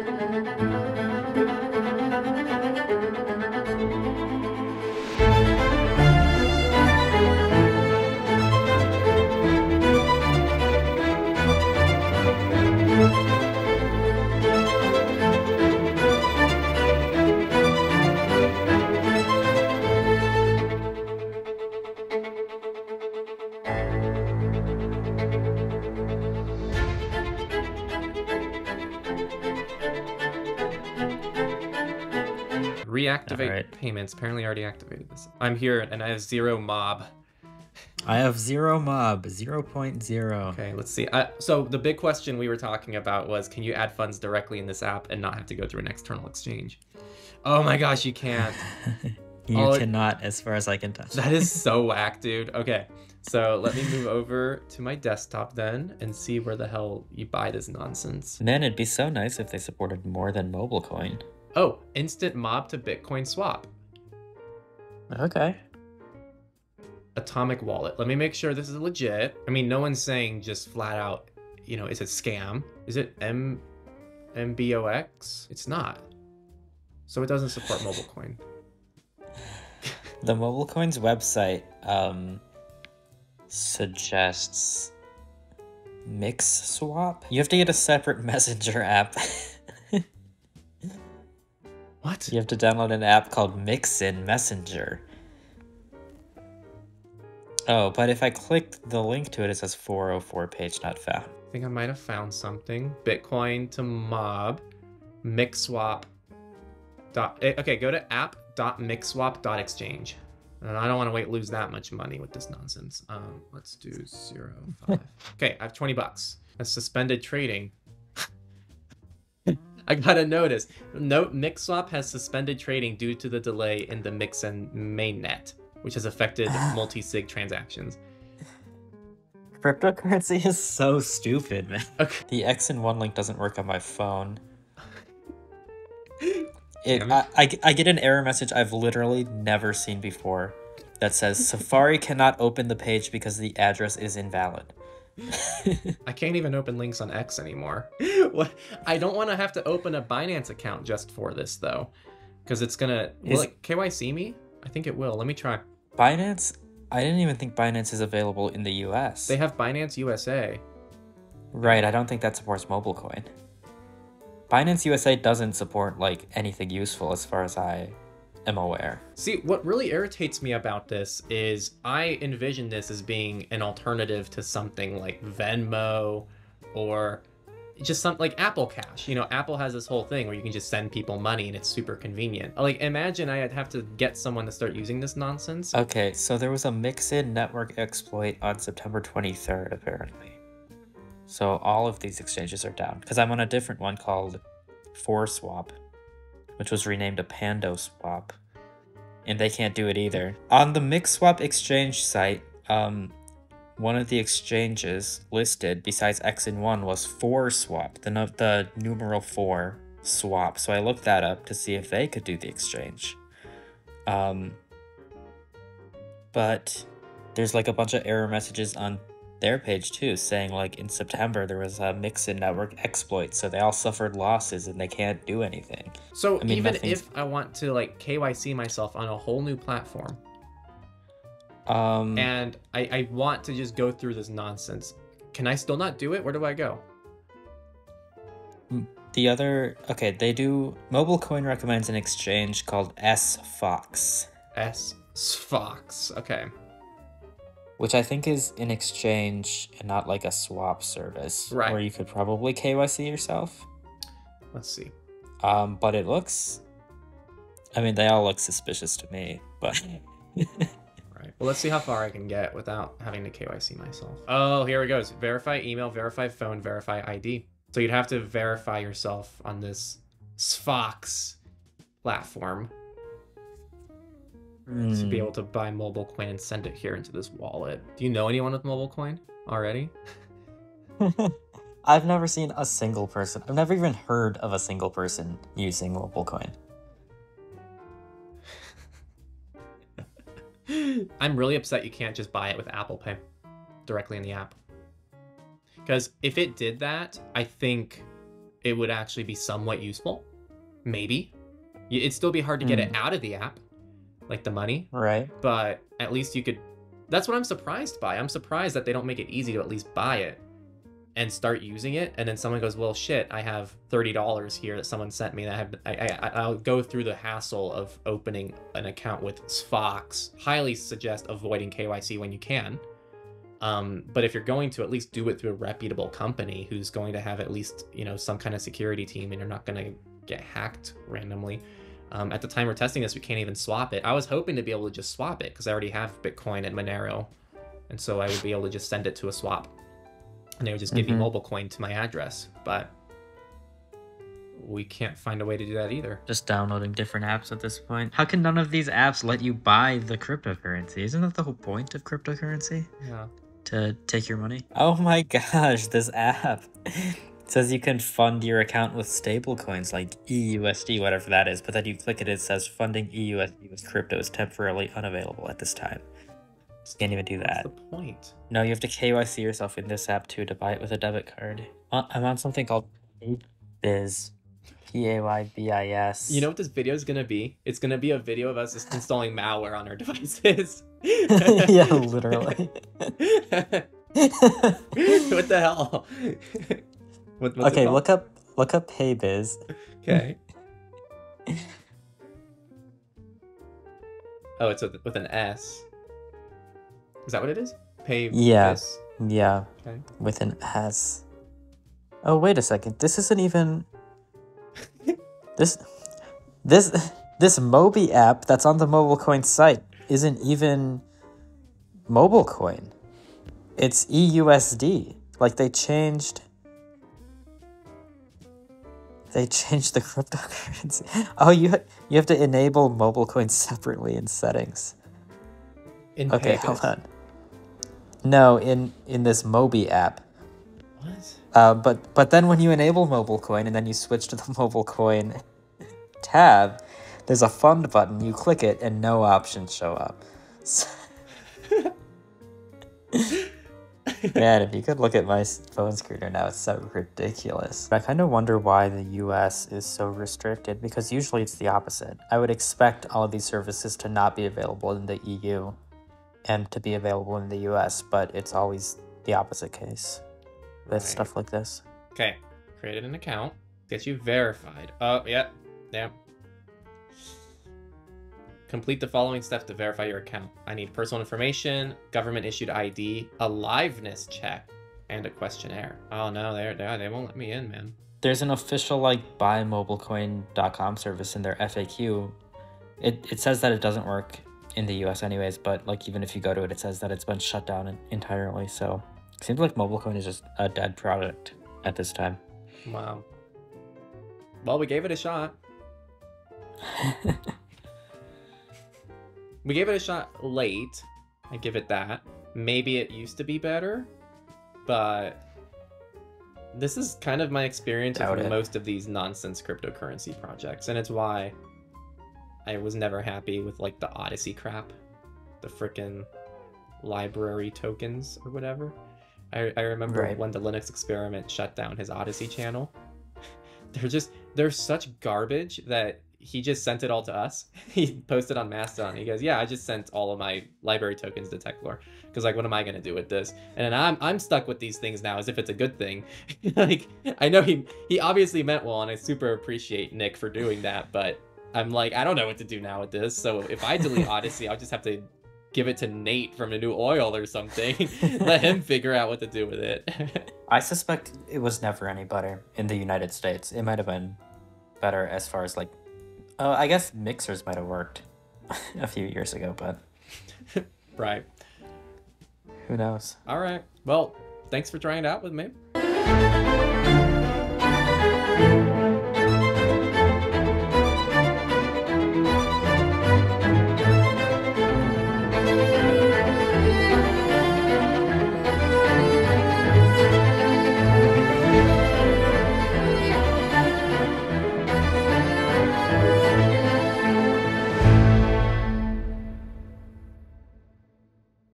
Müzik Reactivate Alright. payments. Apparently, I already activated this. I'm here and I have zero mob. I have zero mob, 0.0. Okay, let's see. Uh, so the big question we were talking about was, can you add funds directly in this app and not have to go through an external exchange? Oh my gosh, you can't. You it- cannot, as far as I can tell. That is so whack, dude. Okay, so let me move over to my desktop then and see where the hell you buy this nonsense. Man, it'd be so nice if they supported more than mobile coin. Oh, instant mob to Bitcoin swap. Okay. Atomic wallet. Let me make sure this is legit. I mean, no one's saying just flat out, you know, is it scam? Is it M MBOX? It's not. So it doesn't support mobile coin. The mobile coins website um, suggests mix swap. You have to get a separate messenger app. What? you have to download an app called Mixin Messenger. Oh, but if I click the link to it, it says 404 page not found. I think I might have found something. Bitcoin to mob, mixswap. Dot, eh, okay, go to app.mixswap.exchange. And I don't want to wait lose that much money with this nonsense. Um, let's do zero five. okay, I have twenty bucks. That's suspended trading. I gotta notice. Note Mixswap has suspended trading due to the delay in the Mixin mainnet, which has affected multi-sig transactions. Cryptocurrency is so stupid, man. Okay. The ExinOne link doesn't work on my phone. It, I. I, I get an error message I've literally never seen before that says Safari cannot open the page because the address is invalid. I can't even open links on X anymore. what? I don't want to have to open a Binance account just for this though, because it's gonna will Is- it KYC me? I think it will. Let me try. Binance, I didn't even think Binance is available in the US. They have Binance USA. Right, I don't think that supports mobile coin. Binance USA doesn't support like anything useful as far as I am aware. See, what really irritates me about this is I envision this as being an alternative to something like Venmo or just something like Apple Cash. You know, Apple has this whole thing where you can just send people money and it's super convenient. Like, imagine I'd have to get someone to start using this nonsense. Okay, so there was a Mixin network exploit on September 23rd, apparently. So all of these exchanges are down because I'm on a different one called 4swap, which was renamed a Pando Swap, and they can't do it either. On the MixSwap exchange site, um, one of the exchanges listed besides ExinOne was 4swap, the nu- the numeral four swap. So I looked that up to see if they could do the exchange. Um, but there's like a bunch of error messages on their page too saying like in september there was a Mixin network exploit so they all suffered losses and they can't do anything So I mean, even nothing's- if I want to like KYC myself on a whole new platform um and I, I want to just go through this nonsense, can I still not do it? Where do I go? the other okay they do mobile coin recommends an exchange called s fox S Fox. Okay. Which i think is an exchange and not like a swap service Right. where you could probably kyc yourself Let's see. um but it looks i mean they all look suspicious to me but Right. Well, let's see how far I can get without having to KYC myself. Oh, here it goes. Verify email, verify phone, verify ID. So you'd have to verify yourself on this SFOX platform to be Hmm. able to buy mobile coin and send it here into this wallet. Do you know anyone with mobile coin already? I've never seen a single person. I've never even heard of a single person using mobile coin. I'm really upset you can't just buy it with Apple Pay directly in the app. Because if it did that, I think it would actually be somewhat useful. Maybe. It'd still be hard to get it out of the app, like the money, Right. but at least you could. That's what I'm surprised by. I'm surprised that they don't make it easy to at least buy it and start using it. And then someone goes, "Well, shit, I have thirty dollars here that someone sent me. That I have I, I I'll go through the hassle of opening an account with Fox. Highly suggest avoiding KYC when you can. Um, but if you're going to at least do it through a reputable company who's going to have at least you know some kind of security team, and you're not going to get hacked randomly. Um, at the time we're testing this, we can't even swap it. I was hoping to be able to just swap it because I already have Bitcoin and Monero, and so I would be able to just send it to a swap, and they would just give me Mhm. mobile coin to my address. But we can't find a way to do that either. Just downloading different apps at this point. How can none of these apps let you buy the cryptocurrency? Isn't that the whole point of cryptocurrency? Yeah. To take your money? Oh my gosh, this app. It says you can fund your account with stable coins like EUSD, whatever that is, but then you click it, it says funding EUSD with crypto is temporarily unavailable at this time. Just can't even do that. What's the point? No, you have to KYC yourself in this app too to buy it with a debit card. Uh, I'm on something called Biz. P A Y B I S. You know what this video is gonna be? It's gonna be a video of us installing malware on our devices. yeah, literally. what the hell? What, okay, look up look up PayBiz. Okay. oh, it's with, with an S. Is that what it is? Pay. Yeah. this? Yeah, Okay. with an S. Oh wait a second. This isn't even this this this Mobi app that's on the mobile coin site isn't even mobile coin. It's EUSD. Like they changed they changed the cryptocurrency. Oh, you you have to enable mobile coins separately in settings. In Okay, hold on. No, in in this Mobi app. What? Uh, but but then when you enable mobile coin and then you switch to the mobile coin tab, there's a fund button. You click it and no options show up. So- Man, if you could look at my phone screen right now, it's so ridiculous. I kind of wonder why the US is so restricted because usually it's the opposite. I would expect all of these services to not be available in the EU and to be available in the US, but it's always the opposite case with Right. stuff like this. Okay. Created an account. Get you verified. Oh, yep. Yep. Complete the following steps to verify your account. I need personal information, government issued ID, a liveness check, and a questionnaire. Oh no, they they they won't let me in, man. There's an official like buymobilecoin.com service in their FAQ. It it says that it doesn't work in the US anyways, but like even if you go to it, it says that it's been shut down entirely. So it seems like MobileCoin is just a dead product at this time. Wow. Well, we gave it a shot. We gave it a shot late. I give it that. Maybe it used to be better, but this is kind of my experience Doubt with it. most of these nonsense cryptocurrency projects, and it's why I was never happy with like the Odysee crap, the frickin' LBRY tokens or whatever. I, I remember Right. when the Linux experiment shut down his Odysee channel. They're just they're such garbage that he just sent it all to us. he posted on Mastodon. He goes, "Yeah, I just sent all of my LBRY tokens to Techlore because like, what am I gonna do with this?" And then I'm I'm stuck with these things now as if it's a good thing. like I know he he obviously meant well, and I super appreciate Nick for doing that, but I'm like I don't know what to do now with this. So if I delete Odysee, I'll just have to give it to Nate from a new oil or something. Let him figure out what to do with it. I suspect it was never any better in the United States. It might have been better as far as like, uh, I guess mixers might have worked a few years ago, but right. who knows? All right. Well, thanks for trying it out with me.